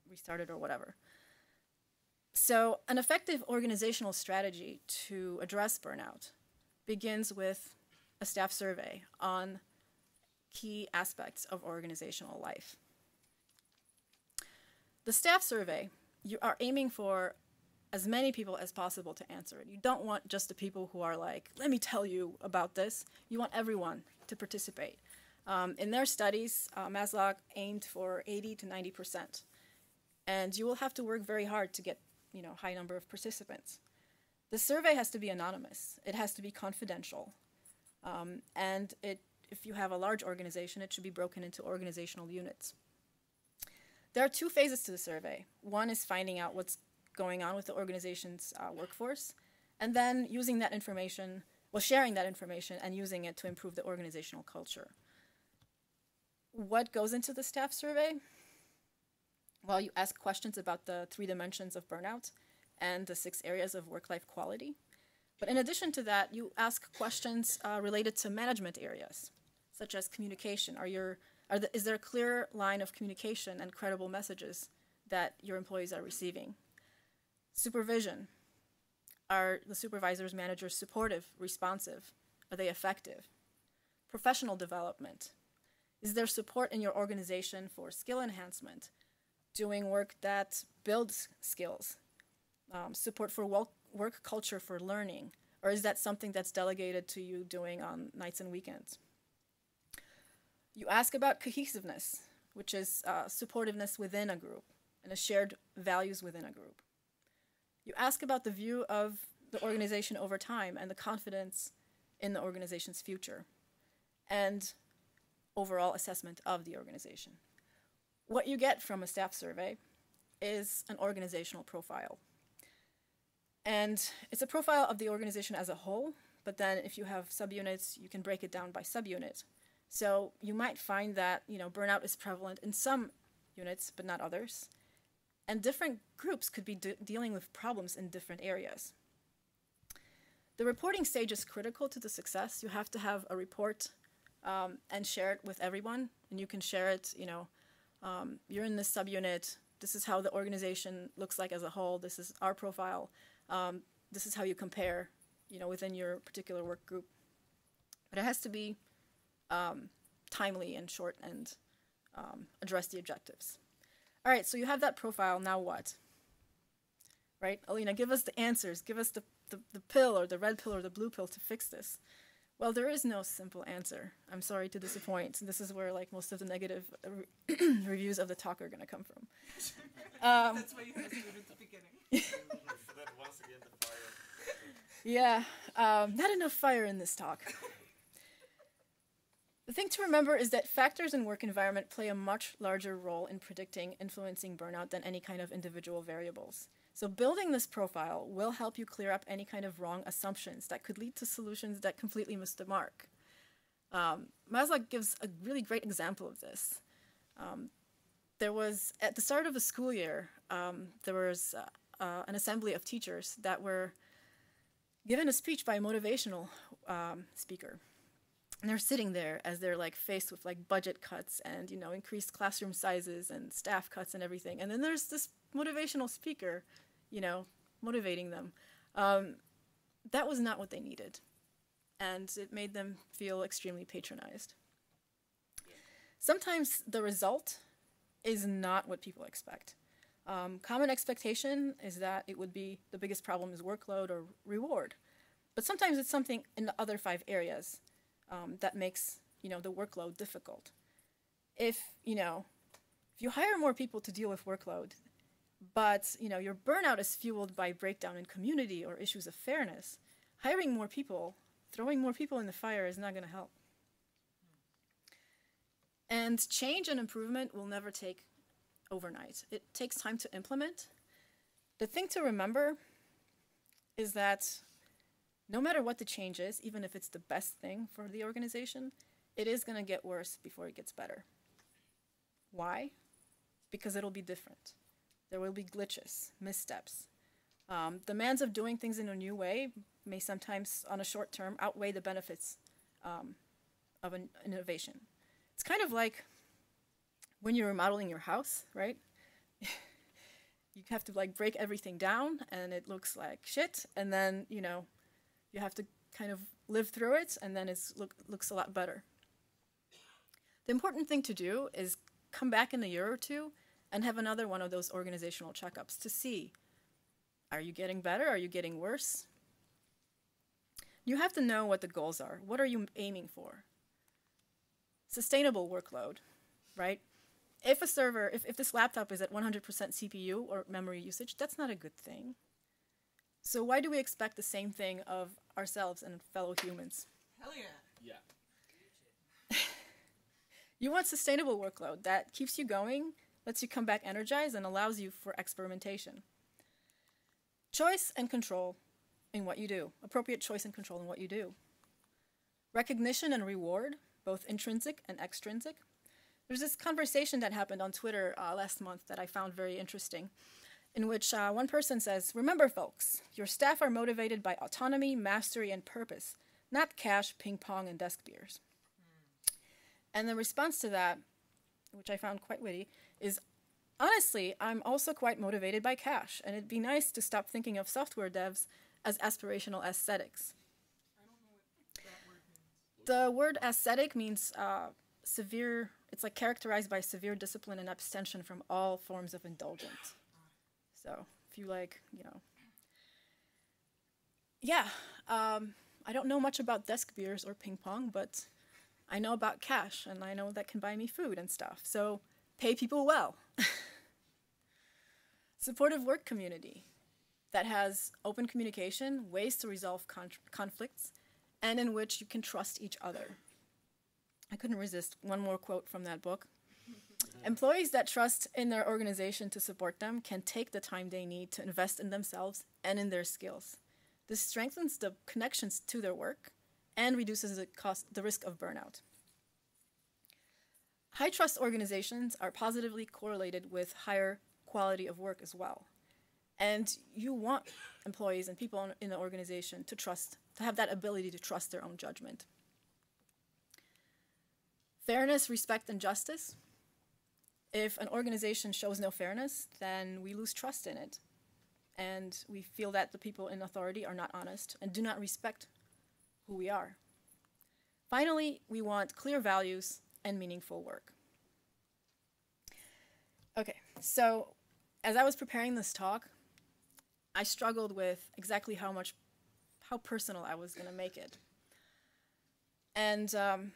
restarted or whatever. So an effective organizational strategy to address burnout begins with a staff survey on key aspects of organizational life. The staff survey you are aiming for as many people as possible to answer it. You don't want just the people who are like, let me tell you about this. You want everyone to participate. Um, in their studies, uh, Maslach aimed for 80 to 90 percent, and you will have to work very hard to get you know high number of participants. The survey has to be anonymous. It has to be confidential, um, and it, if you have a large organization, it should be broken into organizational units. There are two phases to the survey. One is finding out what's going on with the organization's uh, workforce, and then using that information, well, sharing that information and using it to improve the organizational culture. What goes into the staff survey? Well, you ask questions about the three dimensions of burnout and the six areas of work life quality. But in addition to that, you ask questions uh, related to management areas, such as communication. Are your the, is there a clear line of communication and credible messages that your employees are receiving? Supervision. Are the supervisors, managers supportive, responsive? Are they effective? Professional development. Is there support in your organization for skill enhancement, doing work that builds skills, um, support for work culture for learning, or is that something that's delegated to you doing on nights and weekends? You ask about cohesiveness, which is uh, supportiveness within a group and a shared values within a group. You ask about the view of the organization over time and the confidence in the organization's future and overall assessment of the organization. What you get from a staff survey is an organizational profile. And it's a profile of the organization as a whole, but then if you have subunits, you can break it down by subunit so you might find that you know burnout is prevalent in some units, but not others. And different groups could be de dealing with problems in different areas. The reporting stage is critical to the success. You have to have a report um, and share it with everyone, and you can share it. You know, um, you're in this subunit. This is how the organization looks like as a whole. This is our profile. Um, this is how you compare. You know, within your particular work group. But it has to be um, timely and short and um, address the objectives. All right, so you have that profile, now what? Right, Alina, give us the answers. Give us the, the, the pill or the red pill or the blue pill to fix this. Well, there is no simple answer. I'm sorry to disappoint. This is where like most of the negative re reviews of the talk are going to come from. Um, That's why you had to do it at the beginning. yeah, um, not enough fire in this talk. The thing to remember is that factors in work environment play a much larger role in predicting influencing burnout than any kind of individual variables. So building this profile will help you clear up any kind of wrong assumptions that could lead to solutions that completely miss the mark. Um, gives a really great example of this. Um, there was, at the start of the school year, um, there was uh, uh, an assembly of teachers that were given a speech by a motivational um, speaker and they're sitting there as they're like faced with like budget cuts and you know increased classroom sizes and staff cuts and everything and then there's this motivational speaker you know, motivating them. Um, that was not what they needed. And it made them feel extremely patronized. Sometimes the result is not what people expect. Um, common expectation is that it would be the biggest problem is workload or reward. But sometimes it's something in the other five areas um, that makes you know the workload difficult. If you know, if you hire more people to deal with workload, but you know your burnout is fueled by breakdown in community or issues of fairness, hiring more people, throwing more people in the fire is not going to help. And change and improvement will never take overnight. It takes time to implement. The thing to remember is that no matter what the change is, even if it's the best thing for the organization, it is going to get worse before it gets better. Why? Because it'll be different. There will be glitches, missteps. Um, demands of doing things in a new way may sometimes, on a short term, outweigh the benefits um, of an innovation. It's kind of like when you're remodeling your house, right? you have to like break everything down and it looks like shit and then, you know, you have to kind of live through it and then it look, looks a lot better. The important thing to do is come back in a year or two and have another one of those organizational checkups to see are you getting better? Are you getting worse? You have to know what the goals are. What are you aiming for? Sustainable workload, right? if a server, if, if this laptop is at 100% CPU or memory usage, that's not a good thing. So why do we expect the same thing of ourselves and fellow humans? Hell yeah. Yeah. You want sustainable workload that keeps you going, lets you come back energized, and allows you for experimentation. Choice and control in what you do. Appropriate choice and control in what you do. Recognition and reward, both intrinsic and extrinsic. There's this conversation that happened on Twitter uh, last month that I found very interesting, in which uh, one person says, Remember, folks, your staff are motivated by autonomy, mastery, and purpose, not cash, ping pong, and desk beers. Mm. And the response to that, which I found quite witty, is honestly, I'm also quite motivated by cash, and it'd be nice to stop thinking of software devs as aspirational aesthetics. The word aesthetic means uh, severe it's like characterized by severe discipline and abstention from all forms of indulgence. So if you like, you know, yeah, um, I don't know much about desk beers or ping pong, but I know about cash and I know that can buy me food and stuff. So pay people well. Supportive work community that has open communication, ways to resolve con- conflicts, and in which you can trust each other. I couldn't resist one more quote from that book. Employees that trust in their organization to support them can take the time they need to invest in themselves and in their skills. This strengthens the connections to their work and reduces the cost, the risk of burnout. High trust organizations are positively correlated with higher quality of work as well. And you want employees and people in the organization to trust, to have that ability to trust their own judgment. Fairness, respect, and justice. If an organization shows no fairness, then we lose trust in it. And we feel that the people in authority are not honest and do not respect who we are. Finally, we want clear values and meaningful work. Okay, so as I was preparing this talk, I struggled with exactly how much, how personal I was going to make it. And um,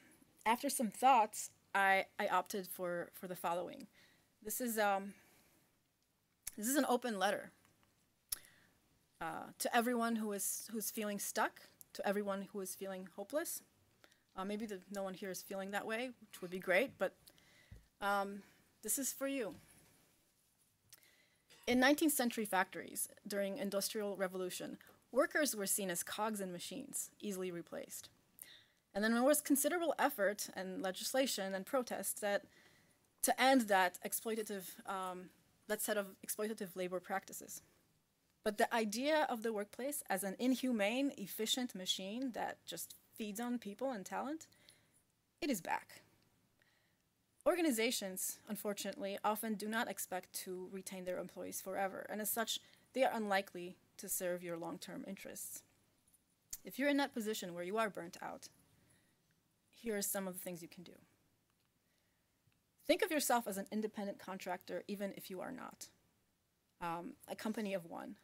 after some thoughts, I, I opted for, for the following. This is, um, this is an open letter uh, to everyone who is who's feeling stuck, to everyone who is feeling hopeless. Uh, maybe the, no one here is feeling that way, which would be great, but um, this is for you. In 19th century factories, during industrial revolution, workers were seen as cogs in machines, easily replaced. And then there was considerable effort and legislation and protests that to end that exploitative, um, that set of exploitative labor practices. But the idea of the workplace as an inhumane, efficient machine that just feeds on people and talent, it is back. Organizations, unfortunately, often do not expect to retain their employees forever, and as such, they are unlikely to serve your long term interests. If you're in that position where you are burnt out, here are some of the things you can do. Think of yourself as an independent contractor, even if you are not, um, a company of one.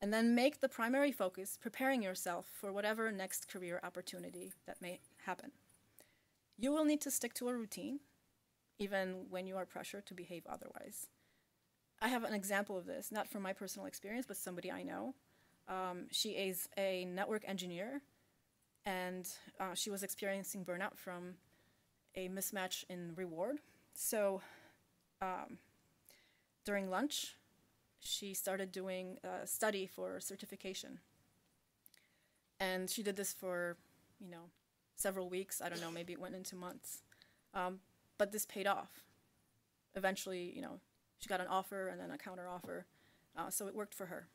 And then make the primary focus preparing yourself for whatever next career opportunity that may happen. You will need to stick to a routine, even when you are pressured to behave otherwise. I have an example of this, not from my personal experience, but somebody I know. Um, she is a network engineer, and uh, she was experiencing burnout from a mismatch in reward. So um, during lunch, she started doing a study for certification. And she did this for, you know, several weeks. I don't know, maybe it went into months. Um, but this paid off. Eventually, you know, she got an offer and then a counter offer. Uh, so it worked for her.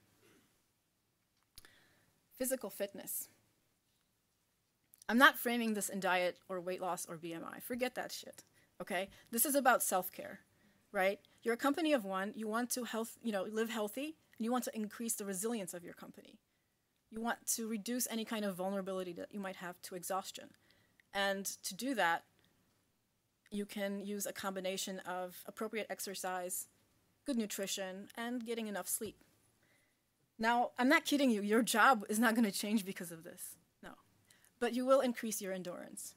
Physical fitness. I'm not framing this in diet or weight loss or BMI. Forget that shit. Okay? This is about self-care, right? You're a company of one. You want to health, you know, live healthy, and you want to increase the resilience of your company. You want to reduce any kind of vulnerability that you might have to exhaustion. And to do that, you can use a combination of appropriate exercise, good nutrition, and getting enough sleep. Now, I'm not kidding you, your job is not going to change because of this. But you will increase your endurance.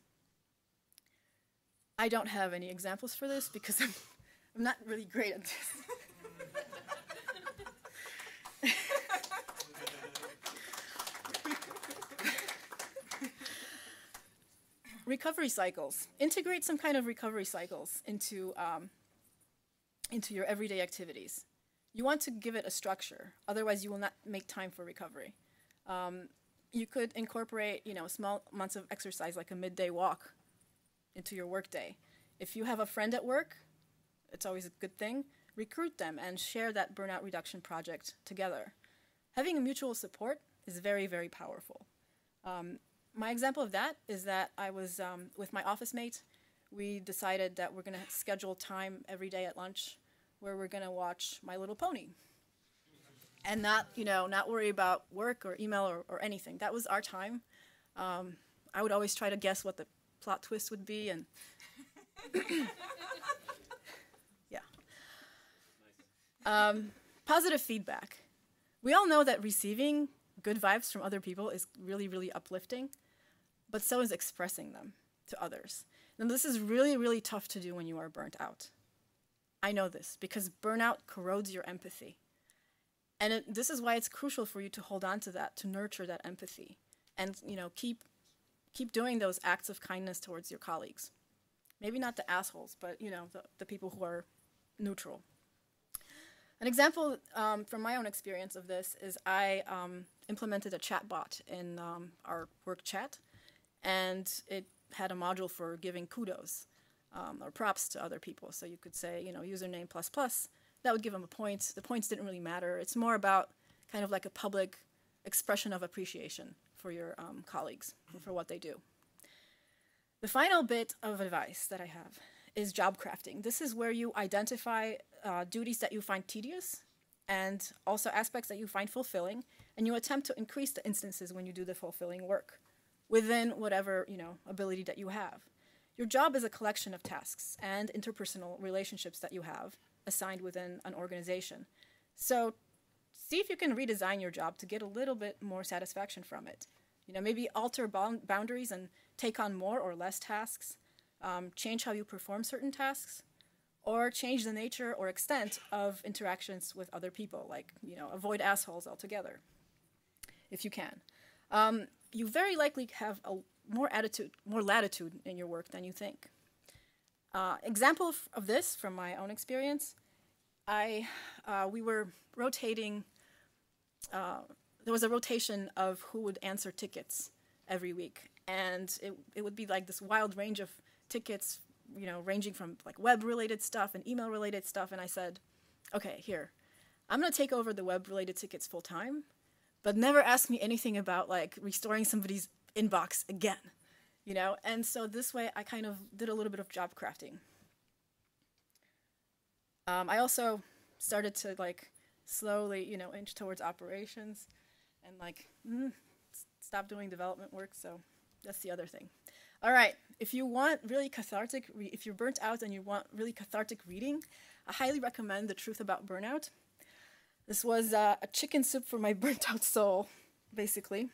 I don't have any examples for this because I'm, I'm not really great at this. recovery cycles. Integrate some kind of recovery cycles into, um, into your everyday activities. You want to give it a structure, otherwise you will not make time for recovery. Um, you could incorporate, you know, small amounts of exercise like a midday walk into your workday. If you have a friend at work, it's always a good thing. Recruit them and share that burnout reduction project together. Having a mutual support is very, very powerful. Um, my example of that is that I was um, with my office mate. We decided that we're going to schedule time every day at lunch where we're going to watch My Little Pony and not, you know, not worry about work or email or, or anything. That was our time. Um, I would always try to guess what the plot twist would be, and yeah. Um, positive feedback. We all know that receiving good vibes from other people is really, really uplifting but so is expressing them to others. And this is really, really tough to do when you are burnt out. I know this because burnout corrodes your empathy. And it, this is why it's crucial for you to hold on to that, to nurture that empathy, and you know keep keep doing those acts of kindness towards your colleagues. Maybe not the assholes, but you know the, the people who are neutral. An example um, from my own experience of this is I um, implemented a chatbot in um, our work chat and it had a module for giving kudos um, or props to other people. So you could say, you know, username plus plus. That would give them a point. The points didn't really matter. It's more about kind of like a public expression of appreciation for your um, colleagues and for what they do. The final bit of advice that I have is job crafting. This is where you identify uh, duties that you find tedious and also aspects that you find fulfilling, and you attempt to increase the instances when you do the fulfilling work within whatever you know ability that you have. Your job is a collection of tasks and interpersonal relationships that you have assigned within an organization. So see if you can redesign your job to get a little bit more satisfaction from it. You know, maybe alter boundaries and take on more or less tasks, um, change how you perform certain tasks, or change the nature or extent of interactions with other people, like, you know, avoid assholes altogether, if you can. Um, you very likely have a more attitude, more latitude in your work than you think. Uh, example of, of, this from my own experience, I uh, we were rotating. Uh, there was a rotation of who would answer tickets every week, and it it would be like this wild range of tickets, you know, ranging from like web-related stuff and email-related stuff. And I said, okay, here, I'm gonna take over the web-related tickets full time, but never ask me anything about like restoring somebody's inbox again, you know? And so this way I kind of did a little bit of job crafting. Um, I also started to like slowly, you know, inch towards operations and like mm, stop doing development work. So that's the other thing. All right, if you want really cathartic, if you're burnt out and you want really cathartic reading, I highly recommend The Truth About Burnout. This was uh, a chicken soup for my burnt out soul, basically.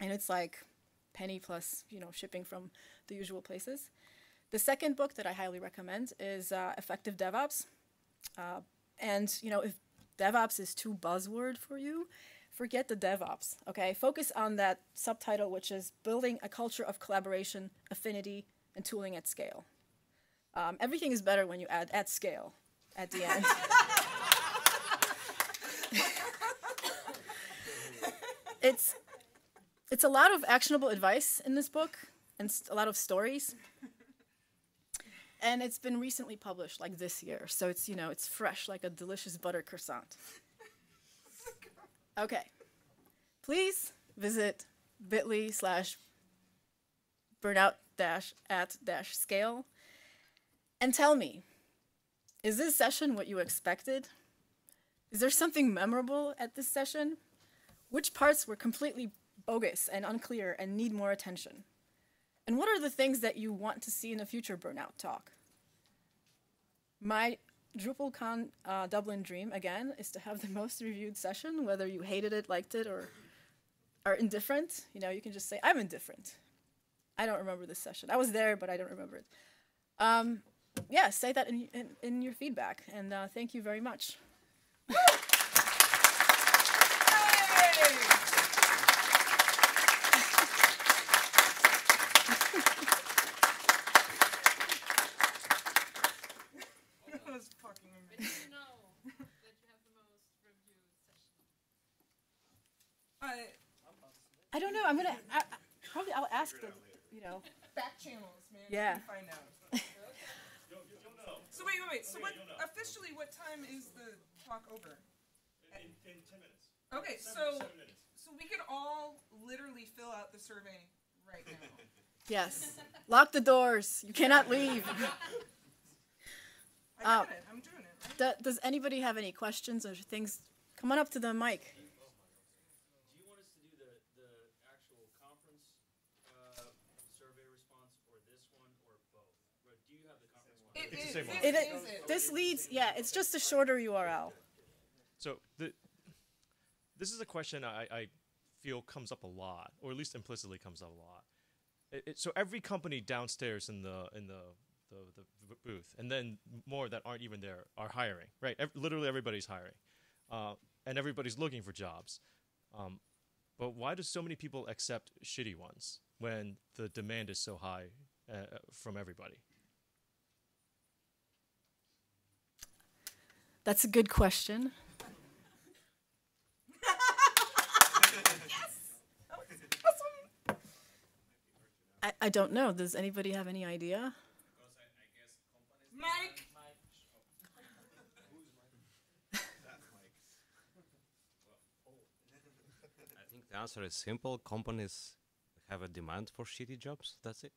And it's like penny plus, you know, shipping from the usual places. The second book that I highly recommend is uh, Effective DevOps. Uh, and, you know, if DevOps is too buzzword for you, forget the DevOps, okay? Focus on that subtitle, which is Building a Culture of Collaboration, Affinity, and Tooling at Scale. Um, everything is better when you add at scale at the end. it's it's a lot of actionable advice in this book and a lot of stories. And it's been recently published, like this year, so it's you know it's fresh like a delicious butter croissant. Okay, please visit bit.ly slash burnout dash at dash scale and tell me, is this session what you expected? Is there something memorable at this session? Which parts were completely bogus and unclear and need more attention? And what are the things that you want to see in a future burnout talk? My DrupalCon uh, Dublin dream, again, is to have the most reviewed session, whether you hated it, liked it, or are indifferent. You know, you can just say, I'm indifferent. I don't remember this session. I was there, but I don't remember it. Um, yeah, say that in, in, in your feedback, and uh, thank you very much. That was fucking amazing. I, I don't know. I'm gonna I, I, probably I'll ask the you know. back channels, man. Yeah. You can find out. So wait, wait, wait. So what? Officially, what time is the talk over? In, in 10 minutes. Okay, Seven, so seven minutes. so we can all literally fill out the survey right now. Yes. Lock the doors. You cannot leave. I Uh, got it. I'm doing it. Right? Do, does anybody have any questions or things? Come on up to the mic. Do you want us to do the, the actual conference uh, survey response or this one or both? Or do you have the conference one? It, It's it, the same one. this it. this leads, yeah, it's just a shorter URL. So the, this is a question I, I feel comes up a lot, or at least implicitly comes up a lot. It, it, so every company downstairs in the in the, the, the booth, and then more that aren't even there, are hiring. Right, Ev- literally everybody's hiring, uh, and everybody's looking for jobs. Um, but why do so many people accept shitty ones when the demand is so high uh, from everybody? That's a good question. I, I don't know. Does anybody have any idea? Mike. I think the answer is simple. Companies have a demand for shitty jobs. That's it.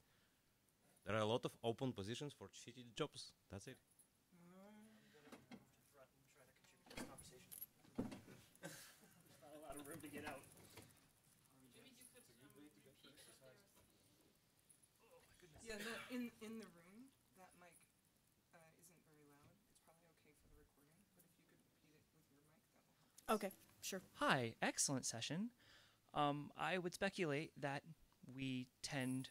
There are a lot of open positions for shitty jobs. That's it. Yeah, the, in in the room, that mic uh, isn't very loud. It's probably okay for the recording, but if you could repeat it with your mic, that will help. Okay, sure. Hi, excellent session. Um, I would speculate that we tend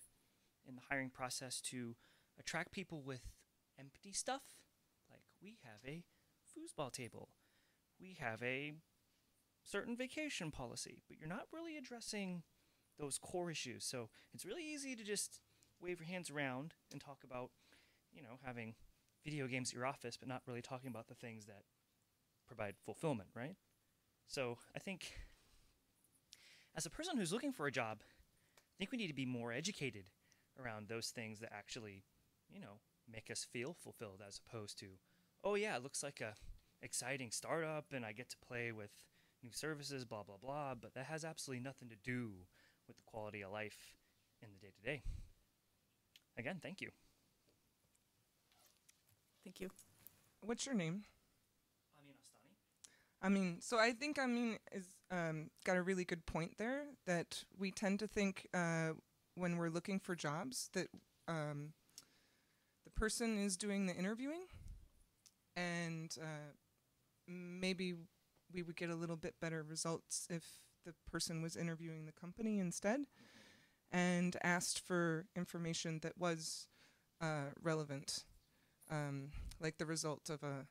in the hiring process to attract people with empty stuff. Like we have a foosball table, we have a certain vacation policy, but you're not really addressing those core issues. So it's really easy to just wave your hands around and talk about, you know, having video games at your office, but not really talking about the things that provide fulfillment, right? So I think as a person who's looking for a job, I think we need to be more educated around those things that actually, you know, make us feel fulfilled as opposed to, oh yeah, it looks like a exciting startup and I get to play with new services, blah blah blah, but that has absolutely nothing to do with the quality of life in the day to day. Again, thank you. Thank you. What's your name? Amin Astani. I mean, so I think Amin is um, got a really good point there that we tend to think uh, when we're looking for jobs that um, the person is doing the interviewing, and uh, maybe we would get a little bit better results if the person was interviewing the company instead and asked for information that was uh, relevant, um, like the result of a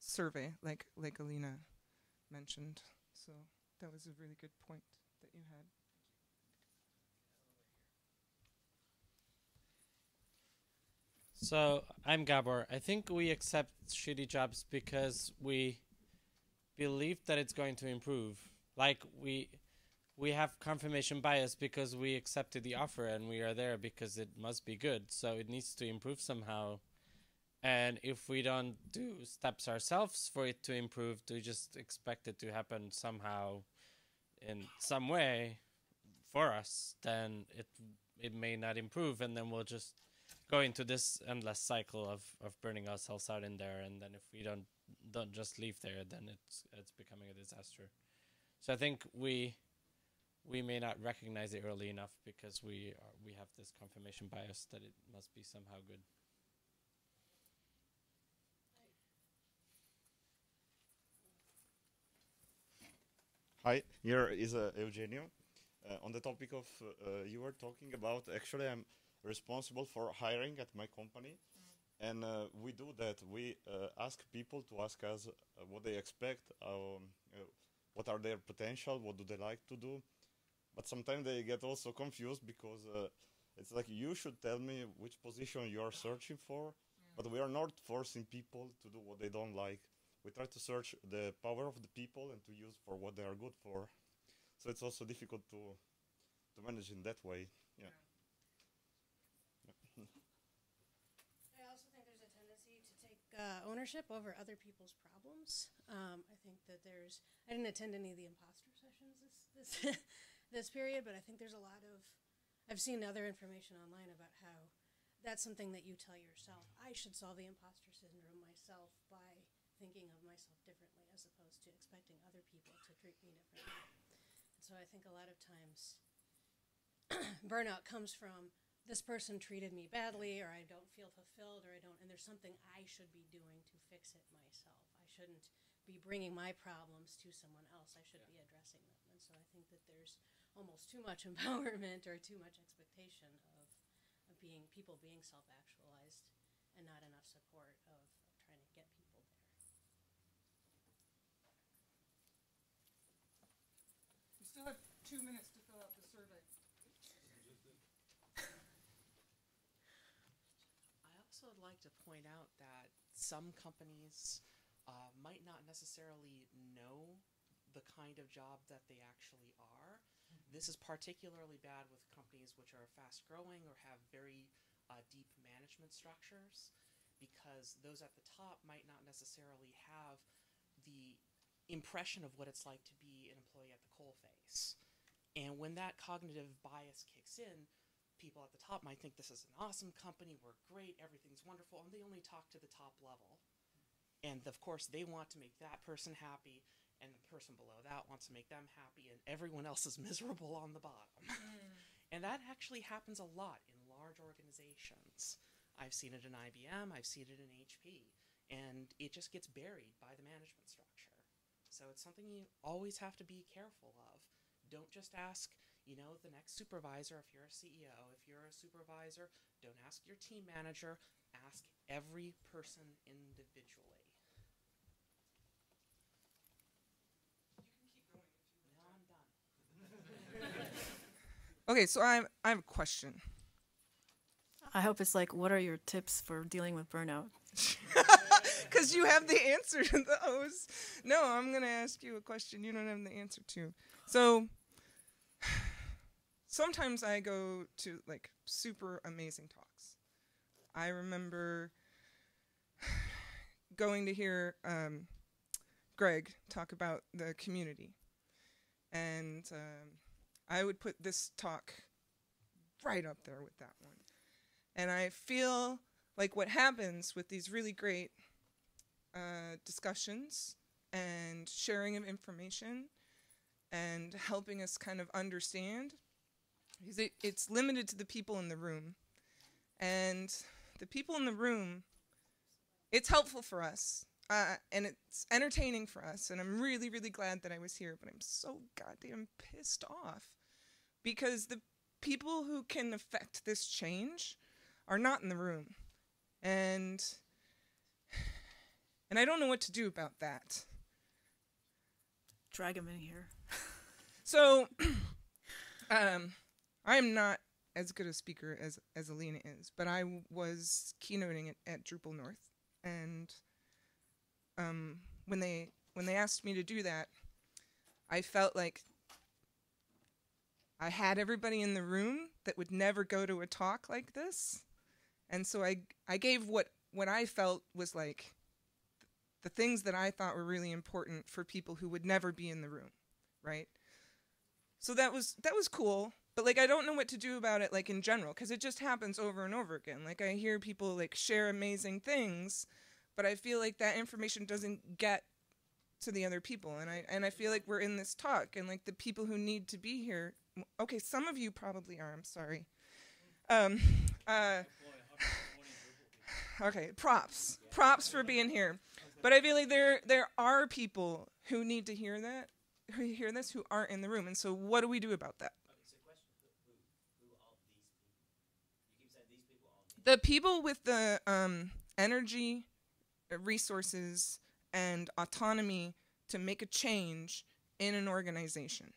survey, like like Alina mentioned. So that was a really good point that you had. So I'm Gabor. I think we accept shitty jobs because we believe that it's going to improve. Like we we have confirmation bias because we accepted the offer and we are there because it must be good. So it needs to improve somehow. And if we don't do steps ourselves for it to improve, we just expect it to happen somehow in some way for us, then it it may not improve and then we'll just go into this endless cycle of, of burning ourselves out in there and then if we don't don't just leave there then it's it's becoming a disaster. So I think we we may not recognize it early enough because we are, we have this confirmation bias that it must be somehow good. Hi, here is uh, Eugenio. Uh, on the topic of uh, uh, you were talking about, actually, I'm responsible for hiring at my company, and uh, we do that. We uh, ask people to ask us uh, what they expect, um, uh, what are their potential, what do they like to do. But sometimes they get also confused because uh, it's like you should tell me which position you are searching for, but we are not forcing people to do what they don't like we try to search the power of the people and to use for what they are good for. So it's also difficult to to manage in that way. Yeah. I also think there's a tendency to take uh, ownership over other people's problems. Um, I think that there's. I didn't attend any of the imposter sessions this this this period, but I think there's a lot of. I've seen other information online about how that's something that you tell yourself. I should solve the imposter syndrome myself by thinking of myself differently, as opposed to expecting other people to treat me differently. And so I think a lot of times burnout comes from this person treated me badly or I don't feel fulfilled or I don't and there's something I should be doing to fix it myself. I shouldn't be bringing my problems to someone else. I should be addressing them. And so I think that there's almost too much empowerment or too much expectation of, of being people being self-actualized and not enough support of, of trying to get people there. You still have two minutes to fill out the survey. I also would like to point out that some companies uh, might not necessarily know the kind of job that they actually are. This is particularly bad with companies which are fast growing or have very uh, deep management structures because those at the top might not necessarily have the impression of what it's like to be an employee at the coal coalface. And when that cognitive bias kicks in, people at the top might think this is an awesome company, we're great, everything's wonderful, and they only talk to the top level. And of course, they want to make that person happy, and the person below that wants to make them happy, and everyone else is miserable on the bottom. Mm. and that actually happens a lot in large organizations. I've seen it in IBM, I've seen it in HP, and it just gets buried by the management structure. So it's something you always have to be careful of. Don't just ask, you know, the next supervisor if you're a CEO. If you're a supervisor, don't ask your team manager, ask every person individually. You can keep going if you Now want. I'm done. Okay, so I have, I have a question. I hope it's like, what are your tips for dealing with burnout? Because you have the answer to those. No, I'm going to ask you a question you don't have the answer to. So, sometimes I go to like super amazing talks. I remember going to hear um, Greg talk about the community. And um, I would put this talk right up there with that one. And I feel like what happens with these really great uh, discussions and sharing of information and helping us kind of understand because it, it's limited to the people in the room. And the people in the room it's helpful for us uh, and it's entertaining for us. And i'm really really glad that i was here but i'm so goddamn pissed off because the people who can affect this change are not in the room. And and i don't know what to do about that. Drag him in here. so um i am not as good a speaker as as alina is but I was keynoting it at drupal north and um when they when they asked me to do that i felt like i had everybody in the room that would never go to a talk like this and so i i gave what what i felt was like the things that i thought were really important for people who would never be in the room right? So that was that was cool but like i don't know what to do about it like in general because it just happens over and over again. Like i hear people like share amazing things but i feel like that information doesn't get to the other people and i and i feel like we're in this talk and like the people who need to be here okay some of you probably are i'm sorry. Um uh okay props props for being here. But i feel like there there are people who need to hear that who hear this who aren't in the room and so what do we do about that the people with the um, energy uh, resources and autonomy to make a change in an organization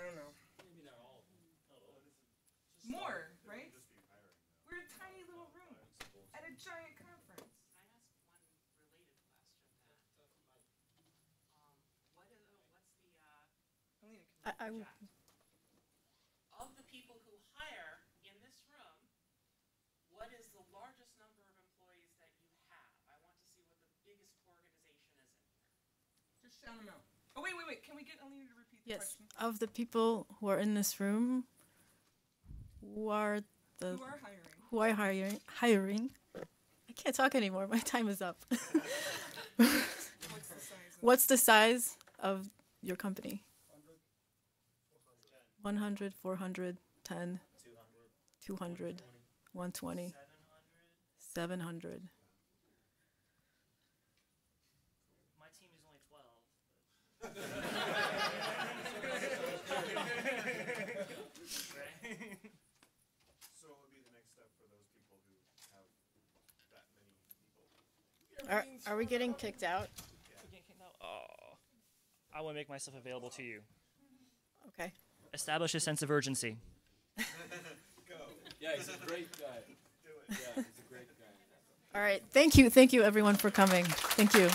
I don't know. Maybe not all of them. Not all of them. More, right? We're a tiny little room at a giant conference. Can I ask one related question then? Um, what is, what's the, uh, Alina, can I, I w- Jack? Of the people who hire in this room, what is the largest number of employees that you have? I want to see what the biggest organization is in here. just shout them out. Oh wait, wait, wait. Can we get Alina to repeat the yes, question? of the people who are in this room, who are the Who are hiring? who are hiring hiring? I can't talk anymore. My time is up. What's the size of What's the size of your company? 100, 400, 10, 200, 120, 700. My team is only 12. So what would be the next step for those people who have that many people? Are, are we getting kicked out? Oh. I will make myself available to you. Okay. Establish a sense of urgency. Go. Yeah, he's a great guy. Do it. Yeah, he's a great guy. All right. Thank you. Thank you, everyone, for coming. Thank you.